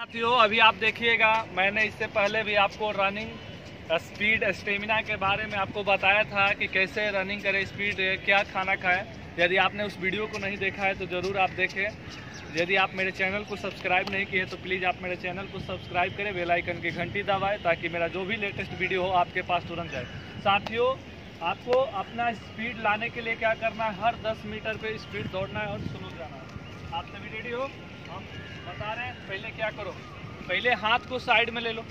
साथियों अभी आप देखिएगा, मैंने इससे पहले भी आपको रनिंग स्पीड स्टेमिना के बारे में आपको बताया था कि कैसे रनिंग करें स्पीड क्या खाना खाएँ। यदि आपने उस वीडियो को नहीं देखा है तो ज़रूर आप देखें। यदि आप मेरे चैनल को सब्सक्राइब नहीं किए तो प्लीज़ आप मेरे चैनल को सब्सक्राइब करें बेल आइकन की घंटी दबाएँ, ताकि मेरा जो भी लेटेस्ट वीडियो हो, आपके पास तुरंत जाए। साथियों, आपको अपना स्पीड लाने के लिए क्या करना है? हर 10 मीटर पे स्पीड दौड़ना है और स्लो जाना है। आप सभी रेडी हो? हम बता रहे हैं, पहले क्या करो? पहले हाथ को साइड में ले लो।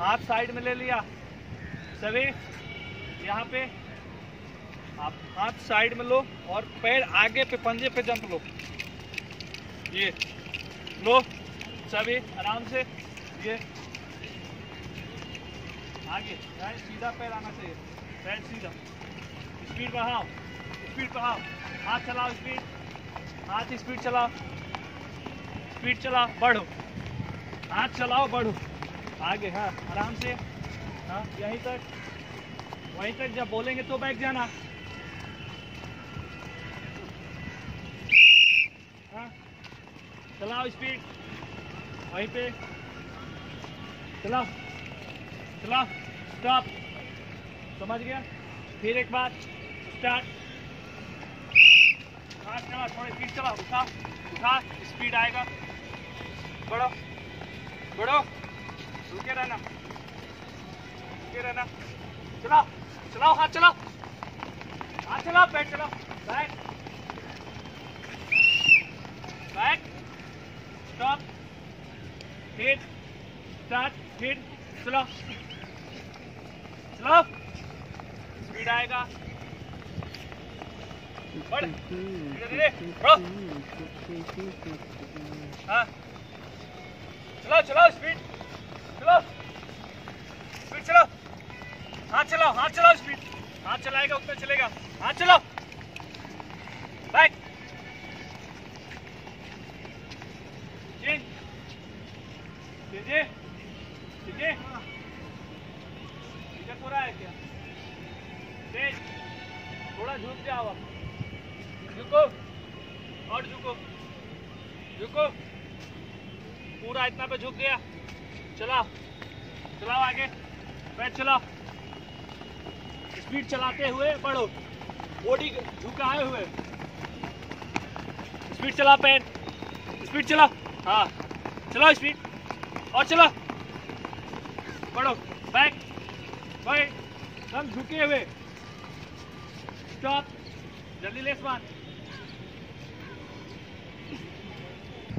हाथ साइड में ले लिया। सभी, यहाँ पे आप हाथ साइड में लो और पैर आगे पे, पंजे पे जंप लो। ये लो। सभी, आराम से। ये आगे। राइट सीधा पैर आना चाहिए। पैर सीधा। स्पीड बढ़ाओ। स्पीड बढ़ाओ। हाथ चलाओ स्पीड हाथ स्पीड चलाओ। स्पीड चलाओ, बढ़ो। हाथ चलाओ, बढ़ो। आगे हाँ आराम से। हाँ यहीं तक। वहीं तक जब बोलेंगे तो बैठ जाना। हाँ चलाओ स्पीड वहीं पे। चलाओ। चलाओ। स्टॉप समझ गया? फिर एक बार। स्टार्ट हाँ चला थोड़ी स्पीड चलाओ उठा उठा स्पीड आएगा। बढ़ो बढ़ो। रुके रहना रुके रहना। चलाओ चलाओ, हाथ चलाओ। हाथ चलाओ पैर चलाओ। Back back stop. Hit start hit चलाओ। चलाओ। स्पीड आएगा बढ़ धीरे धीरे बढ़ो हाँ चलाओ चलाओ स्पीड चलो स्पीड चलाओ हाथ चलाओ हाथ चलाओ स्पीड हाथ चलाएगा उतना चलेगा हाथ चलाओ बैक इधर हो है क्या थोड़ा झुक जाओ आप झुको और झुको। झुको। पूरा इतना पे झुक गया। चलाओ। चलाओ आगे। बैठ चलाओ। स्पीड चलाते हुए बढ़ो। बॉडी झुकाए हुए। स्पीड चला पैर। स्पीड चला हाँ। चलाओ स्पीड। और चलो बढ़ो। बैक। बैक हम झुके हुए। स्टॉप जल्दी लेस मार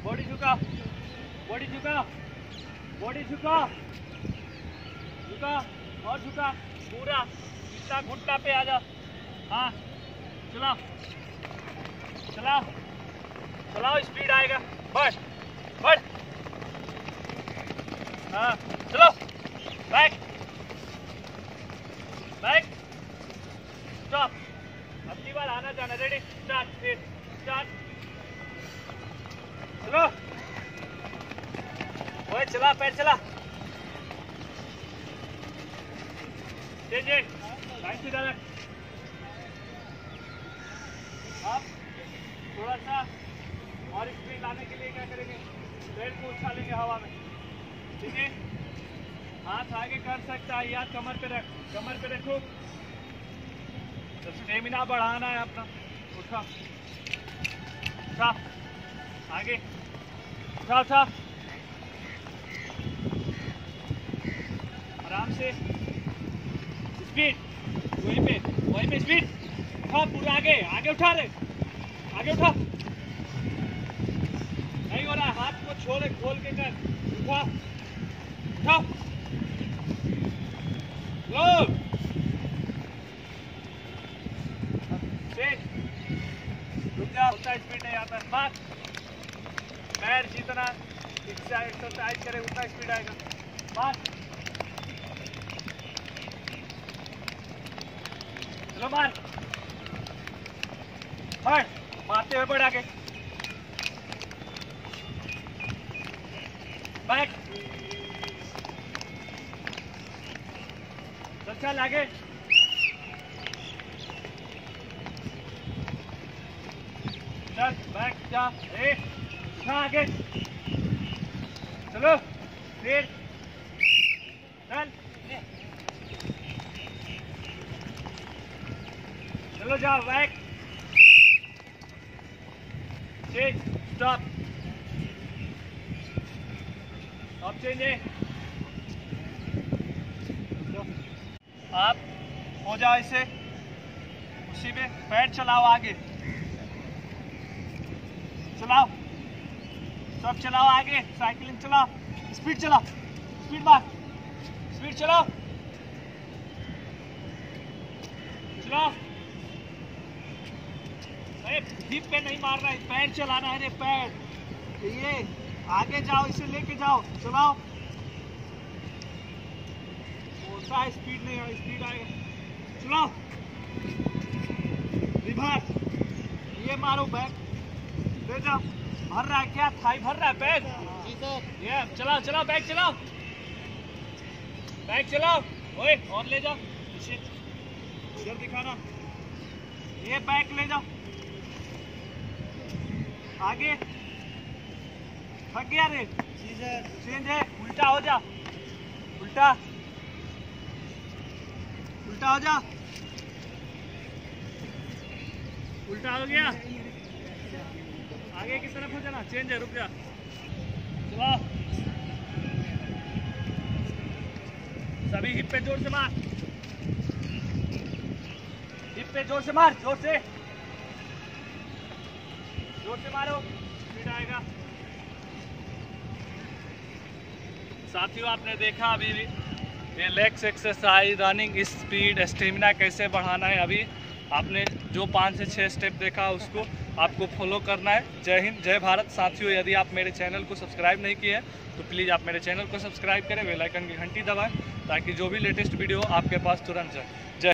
बॉडी झुका बॉडी झुका बॉडी झुका झुका, और झुका, पूरा, इतना घुटना पे आ जा। हाँ चलाओ चलाओ चलाओ स्पीड आएगा। बढ़ बढ़ हाँ चलो बैक बैक स्टॉप की बार आना जाना रेडी स्टार्ट स्टार्ट चलो ओए चला, पैर चला। अब थोड़ा सा और स्पीड लाने के लिए क्या करेंगे? पैर को हवा में। ठीक है हाथ आगे कर सकता है, याद कमर पे रख। कमर पे रखो। तो स्टेमिना बढ़ाना है अपना। उठा। उठा। आगे। उठा उठा। आराम से। स्पीड वहीं पे वहीं पे स्पीड उठा, पूरा आगे आगे उठा रे। आगे उठा। नहीं हो रहा, हाथ को छोड़े, खोल के कर। उठा। उठा। लो रुक जा, उतना स्पीड नहीं आता बात पैर जितना। एक्सरसाइज करे, उतना स्पीड आएगा। बात चलो मार मार मारते हुए बढ़ आगे। बैक चल चल आगे। चल बैक जा। ए आगे। चलो स्पीड चल चलो जाओ बैक चेंज स्टॉप अब चेंज है आप हो जाओ इसे। उसी में पैर चलाओ आगे। चलाओ। सब चलाओ आगे। साइकिलिंग चलाओ। स्पीड चलाओ। स्पीड मार। स्पीड चलाओ। चलाओ। अरे हिप पे नहीं मारना है पैर चलाना है रे पैर। ये आगे जाओ इसे लेके जाओ चलाओ। होता है स्पीड नहीं है स्पीड आएगा। चलाओ। रिवर्स। ये मारो बैक ले जाओ। भर रहा है क्या? थाई भर रहा है बैग? ये चलाओ चलाओ बैग चलाओ। बैग चलाओ। ओए और ले जाओ। इधर दिखाना। ये बैग ले जाओ। आगे। थक गया रे। चेंज है उल्टा हो जा। उल्टा। उल्टा हो जा। उल्टा हो गया। आगे की तरफ़ हो जाना। चेंज है, रुक जा। चलो। सभी हिप पे ज़ोर से मार। हिप पे ज़ोर से मार, ज़ोर से। ज़ोर से मारो। स्पीड आएगा। साथियों, आपने देखा अभी भी, ये legs exercise running speed stamina कैसे बढ़ाना है अभी? आपने जो पाँच से छः स्टेप देखा, उसको आपको फॉलो करना है। जय हिंद, जय भारत। साथियों, यदि आप मेरे चैनल को सब्सक्राइब नहीं किए हैं तो प्लीज़ आप मेरे चैनल को सब्सक्राइब करें बेल आइकन की घंटी दबाएँ, ताकि जो भी लेटेस्ट वीडियो आपके पास तुरंत जाए। जय